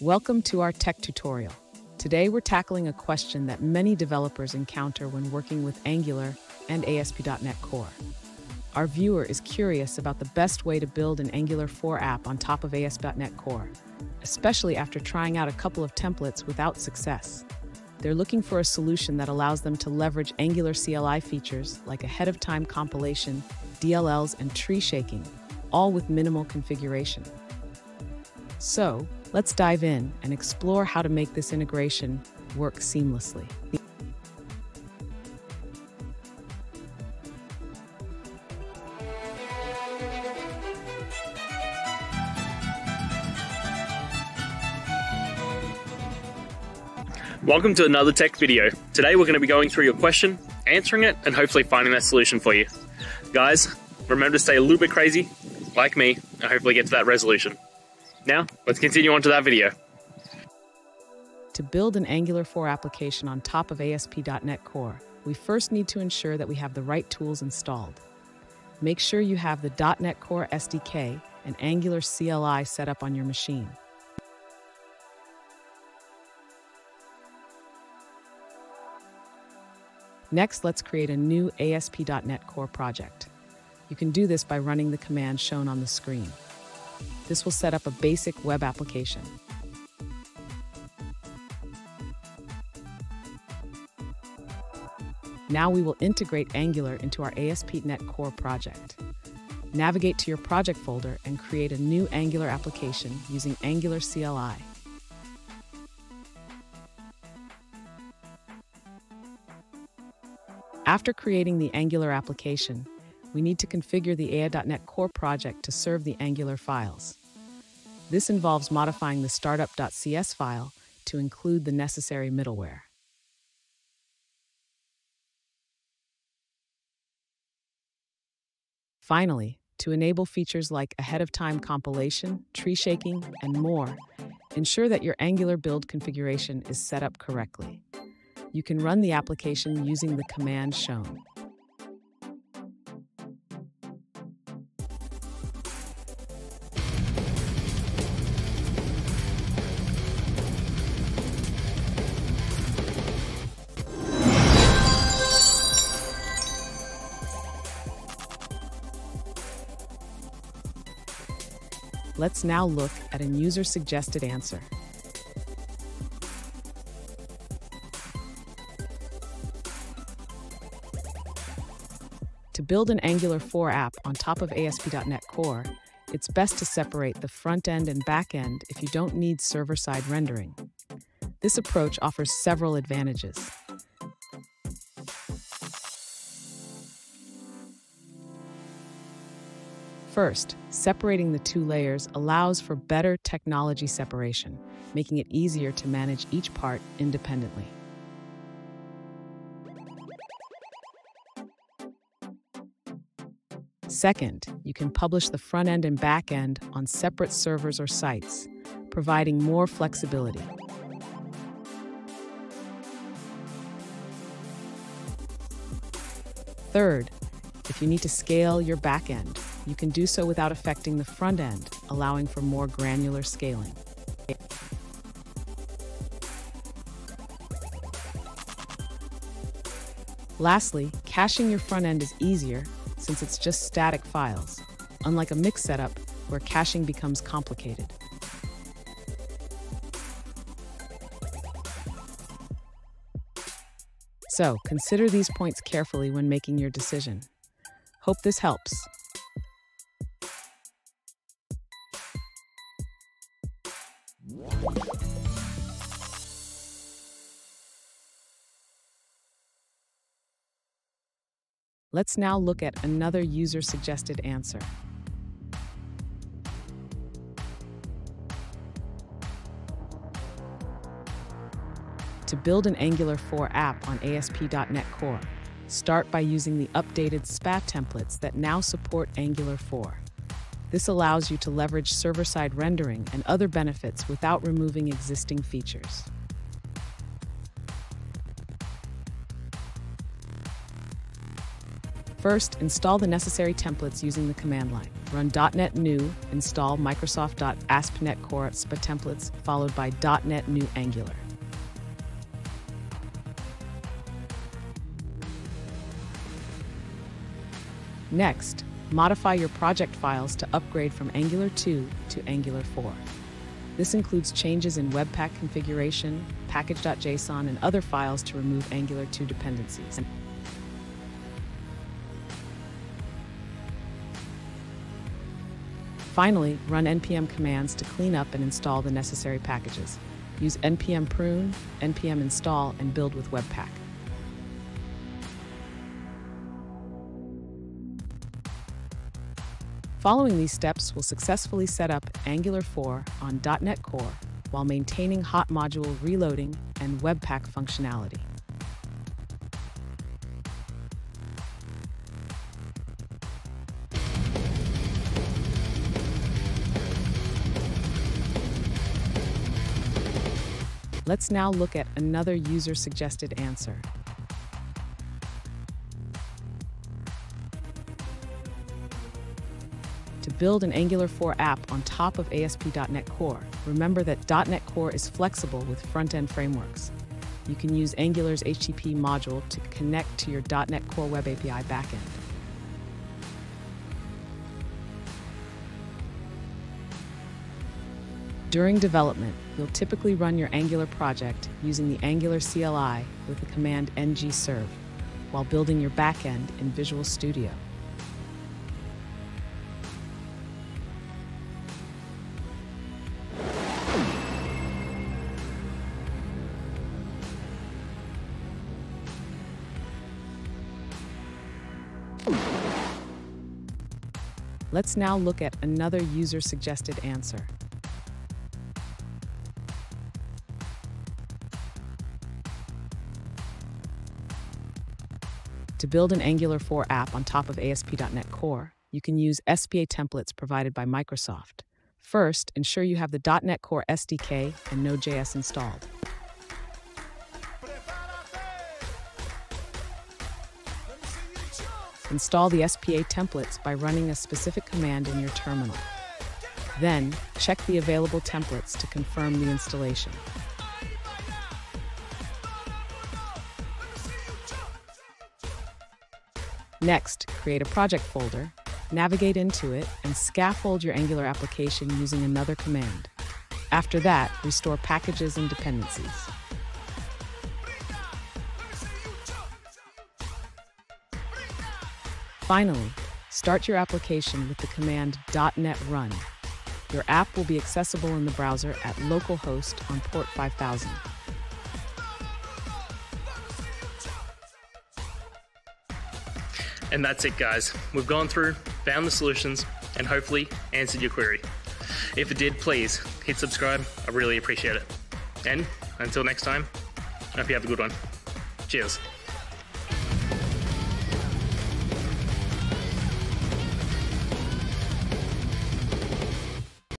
Welcome to our tech tutorial. Today we're tackling a question that many developers encounter when working with Angular and ASP.NET Core. Our viewer is curious about the best way to build an Angular 4 app on top of ASP.NET Core, especially after trying out a couple of templates without success. They're looking for a solution that allows them to leverage Angular CLI features like ahead of time compilation, DLLs, and tree shaking, all with minimal configuration. So, let's dive in and explore how to make this integration work seamlessly. Welcome to another tech video. Today we're going to be going through your question, answering it, and hopefully finding that solution for you. Guys, remember to stay a little bit crazy, like me, and hopefully get to that resolution. Now, let's continue on to that video. To build an Angular 4 application on top of ASP.NET Core, we first need to ensure that we have the right tools installed. Make sure you have the .NET Core SDK and Angular CLI set up on your machine. Next, let's create a new ASP.NET Core project. You can do this by running the command shown on the screen. This will set up a basic web application. Now we will integrate Angular into our ASP.NET Core project. Navigate to your project folder and create a new Angular application using Angular CLI. After creating the Angular application, we need to configure the ASP.NET Core project to serve the Angular files. This involves modifying the startup.cs file to include the necessary middleware. Finally, to enable features like ahead-of-time compilation, tree shaking, and more, ensure that your Angular build configuration is set up correctly you can run the application using the command shown. Let's now look at a user-suggested answer. To build an Angular 4 app on top of ASP.NET Core, it's best to separate the front end and back end if you don't need server side rendering. This approach offers several advantages. First, separating the two layers allows for better technology separation, making it easier to manage each part independently. Second, you can publish the front end and back end on separate servers or sites, providing more flexibility. Third, if you need to scale your back end, you can do so without affecting the front end, allowing for more granular scaling. Lastly, caching your front end is easier since it's just static files, unlike a mix setup where caching becomes complicated. So, consider these points carefully when making your decision. Hope this helps. Let's now look at another user-suggested answer. To build an Angular 4 app on ASP.NET Core, start by using the updated SPA templates that now support Angular 4. This allows you to leverage server-side rendering and other benefits without removing existing features. First, install the necessary templates using the command line. run .NET New, install Microsoft.ASP.NET Core SPA templates, followed by .NET New Angular. Next, modify your project files to upgrade from Angular 2 to Angular 4. This includes changes in Webpack configuration, package.json, and other files to remove Angular 2 dependencies. Finally, run npm commands to clean up and install the necessary packages. Use npm prune, npm install, and build with Webpack. Following these steps will successfully set up Angular 4 on .NET Core while maintaining hot module reloading and Webpack functionality. Let's now look at another user-suggested answer. To build an Angular 4 app on top of ASP.NET Core, remember that .NET Core is flexible with front-end frameworks. You can use Angular's HTTP module to connect to your .NET Core Web API backend. During development, you'll typically run your Angular project using the Angular CLI with the command ng serve while building your backend in Visual Studio. Let's now look at another user-suggested answer. To build an Angular 4 app on top of ASP.NET Core, you can use SPA templates provided by Microsoft. First, ensure you have the .NET Core SDK and Node.js installed. Install the SPA templates by running a specific command in your terminal. Then, check the available templates to confirm the installation. Next, create a project folder, navigate into it, and scaffold your Angular application using another command. After that, restore packages and dependencies. Finally, start your application with the command .NET Run. Your app will be accessible in the browser at localhost on port 5000. And that's it, guys. We've gone through, found the solutions, and hopefully answered your query. If it did, please hit subscribe. I really appreciate it. And until next time, I hope you have a good one. Cheers.